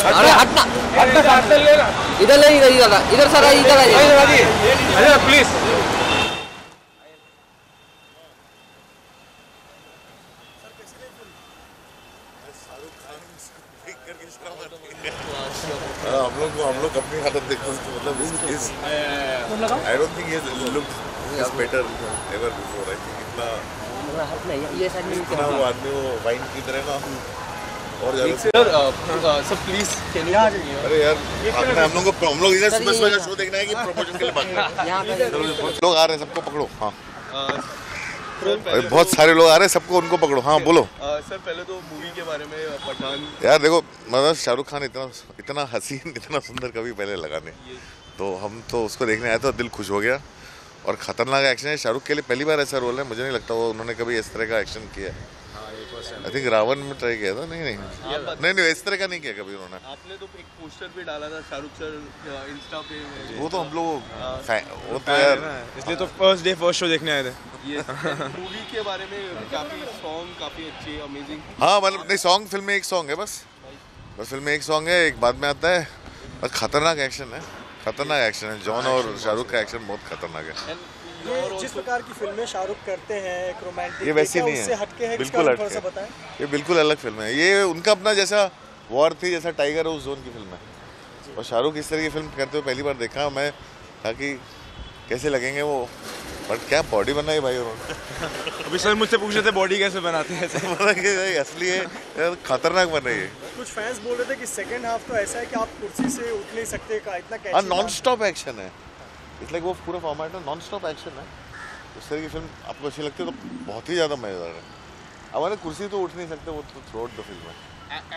अरे हटना। इधर ले इधर इधर इधर सर इधर आइए प्लीज़ हाँ, हम लोग को हम लोग अपनी हालत देखते हैं मतलब इस आई डोंट थिंक ये look is better ever before I think इतना ये इतना वो आदमी वो वाइन की तरह ना और sir sir please can you अरे यार आपने हम लोग को हम लोग इधर सुबह सुबह का शो देखना है कि प्रमोशन के लिए पे लोग आ रहे हैं सबको पकड़ो हाँ। अरे बहुत सारे लोग आ रहे हैं सबको उनको पकड़ो हाँ बोलो। सर पहले तो मूवी के बारे में पठान यार देखो मतलब शाहरुख खान इतना इतना हसीन इतना सुंदर कभी पहले लगा नहीं। तो हम तो उसको देखने आए तो दिल खुश हो गया। और खतरनाक एक्शन है शाहरुख के लिए पहली बार ऐसा रोल है मुझे नहीं लगता वो उन्होंने कभी इस तरह का एक्शन किया है। आई थिंक रावण में ट्राई किया था। नहीं नहीं। नहीं नहीं इस तरह का नहीं किया कभी उन्होंने। आपने तो एक पोस्टर भी डाला था शाहरुख सर इंस्टा पे। वो तो हम लोग फै- वो तो यार इसलिए तो फ़र्स्ट डे फ़र्स्ट शो देखने आए थे। मूवी के बारे में काफ़ी सॉन्ग काफ़ी अच्छे अमेजिंग हाँ मतलब नहीं सॉन्ग फ़िल्म में एक सॉन्ग है बस। बस फ़िल्म में एक सॉन्ग है एक बाद में आता है। बस खतरनाक एक्शन है। खतरनाक एक्शन है। जॉन और शाहरुख का एक्शन बहुत खतरनाक है। ये जिस प्रकार की फ़िल्में शाहरुख करते हैं एक रोमांटिक ये वैसी नहीं है। हटके है बिल्कुल हटके थोड़ा। बताएँ। ये बिल्कुल अलग फ़िल्म है। ये उनका अपना जैसा वॉर थी जैसा टाइगर उस जोन की फ़िल्म है। और शाहरुख इस तरह की फ़िल्म करते हुए पहली बार देखा मैं ताकि कैसे लगेंगे वो। बट क्या बॉडी बनाई भाई उन्होंने? अभी सर मुझसे पूछ रहे थे बॉडी कैसे बनाते हैं भाई असली है खतरनाक बनाई है। कुछ फैंस बोल रहे थे कि सेकंड हाफ़ तो ऐसा है कि आप कुर्सी से उठ नहीं सकते का इतना नॉन स्टॉप एक्शन है। इसलिए वो पूरा फॉर्मेट है नॉन स्टॉप एक्शन है। उस तरह की फ़िल्म आपको अच्छी लगती है तो बहुत ही ज़्यादा मज़ेदार है। हमारे कुर्सी तो उठ नहीं सकते वो तो थ्रू द फ़िल्म है।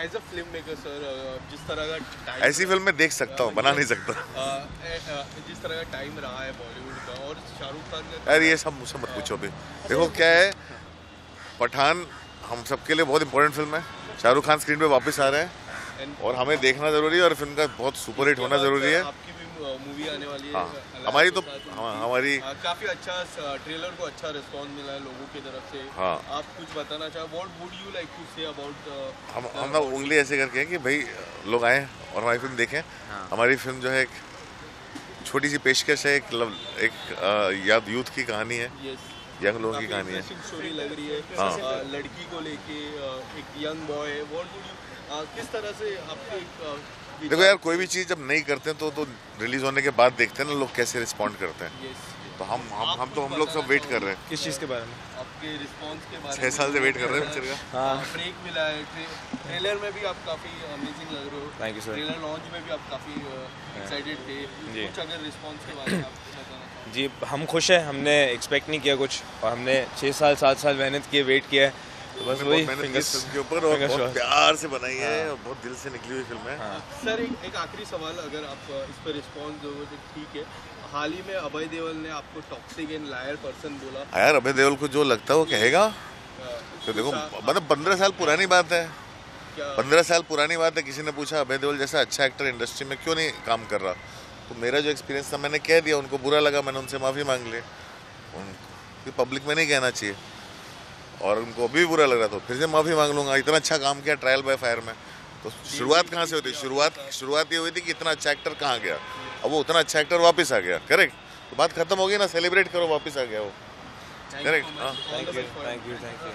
As a film maker sir जिस तरह का ऐसी फ़िल्म मैं देख सकता हूँ बना नहीं सकता। जिस तरह का टाइम रहा है बॉलीवुड का और शाहरुख खान का यार ये सब मुझसे मत पूछो अभी। देखो क्या है? पठान हम सबके लिए बहुत इंपॉर्टेंट फ़िल्म है। शाहरुख खान स्क्रीन पे वापस आ रहे हैं। और हमें देखना ज़रूरी है और फ़िल्म का बहुत सुपर हिट होना ज़रूरी है। आपकी भी मूवी आने वाली है। हाँ। हमारी तो हाँ, हमारी आ, काफ़ी अच्छा ट्रेलर को अच्छा रिस्पॉन्स मिला है लोगों की तरफ़ से। हाँ। आप कुछ बताना चाहो what would you like to say about हम हम ना उंगली ऐसे करके हैं कि भाई लोग आए और हमारी फ़िल्म देखें। हमारी फ़िल्म जो है एक छोटी सी पेशकश है एक लव एक याद यूथ की कहानी है। यंग लोगों की कहानी है। स्टोरी लग रही है। हाँ। लड़की को लेके एक young boy what would you किस तरह से आपके देखो यार कोई भी चीज़ जब नहीं करते हैं तो तो रिलीज़ होने के बाद देखते हैं ना लोग कैसे रिस्पॉन्ड करते हैं। Yes. तो हम हम हम तो हम लोग सब वेट कर रहे हैं। किस चीज़ के बारे में? आपके रिस्पॉन्स के बारे में छः साल से वेट कर रहे हैं पिक्चर का। हाँ। ब्रेक मिला है ट्रेलर में भी आप काफ़ी अमेजिंग लग रहे हो। Thank you, sir. Trailer launch में भी आप काफ़ी एक्साइटेड थे। जी। कुछ अगर रिस्पॉन्स के बारे में आप बताना जी हम खुश हैं हमने एक्सपेक्ट नहीं किया कुछ। और हमने छः साल सात साल मेहनत किए वेट किया है। तो बस वही की ऊपर और बहुत प्यार से बनाई है और बहुत दिल से निकली हुई फ़िल्म है। सर एक, एक आखिरी सवाल अगर आप इस पर रिस्पॉन्स दोगे तो ठीक है। हाल ही में अभय देओल ने आपको टॉक्सिक एंड लायर पर्सन बोला। यार अभय देओल को जो लगता है वो कहेगा। तो देखो मतलब पंद्रह साल पुरानी बात है। पंद्रह साल पुरानी बात है किसी ने पूछा अभय देओल जैसा अच्छा एक्टर इंडस्ट्री में क्यों नहीं काम कर रहा? तो मेरा जो एक्सपीरियंस था मैंने कह दिया उनको बुरा लगा मैंने उनसे माफ़ी मांग ली। उनको पब्लिक में नहीं कहना चाहिए। और उनको अभी भी बुरा लग रहा था। फिर से माफ़ी मांग लूँगा। इतना अच्छा काम किया ट्रायल बाय फायर में। तो शुरुआत कहाँ से होती? शुरुआत शुरुआत ये हुई थी कि इतना अच्छा एक्टर कहाँ गया? अब वो उतना अच्छा एक्टर वापस आ गया। करेक्ट तो बात खत्म हो गई ना? सेलिब्रेट करो वापस आ गया वो। करेक्ट हाँ। All the thank you thank you